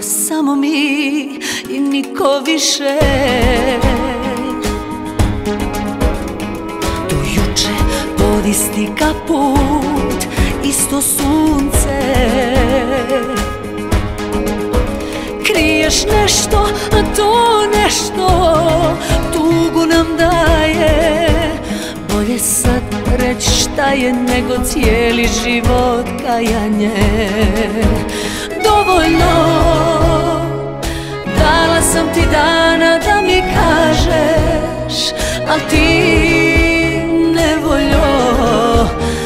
samo mi i niko više. Do juče pod isti kaput, isto sunce. Kriješ nešto, a to nešto tugu nam daje. Bolje sad reći šta je nego cijeli život kajanje Dovoljno. Dala sam ti dana da mi kažeš Al ti nevoljo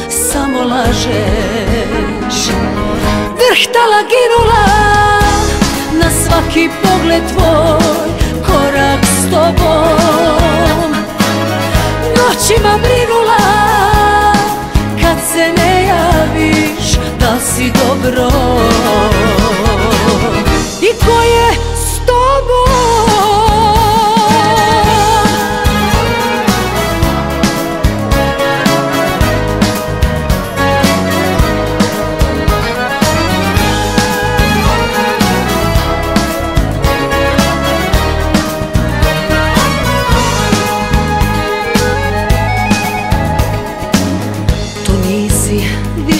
samo lažeš. Drhtala ginula na svaki pogled tvoj Korak s tobom. Noćima brinula kad se ne javiš da si dobro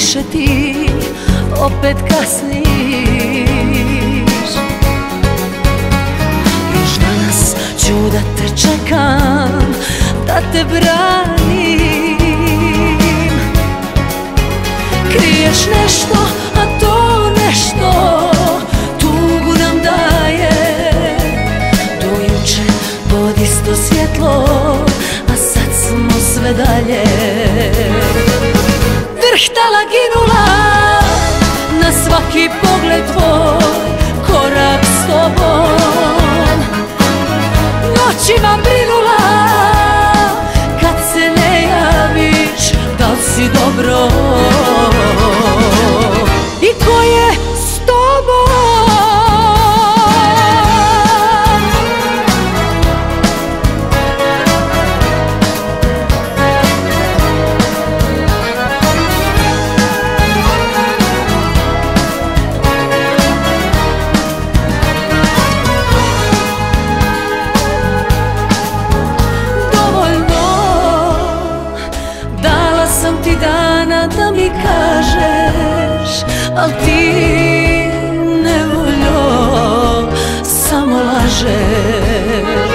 više ti Opet kasniš. Još danas ću da te čekam Da te branim. Kriješ nešto, a to nešto Tugu nam daje. Do juče pod isto svjetlo A sad smo sve dalje Drhtala ginula. Na svaki pogled tvoj Korak s tobom. Noćima brinula mi kažeš Al ti nevoljo samo lažeš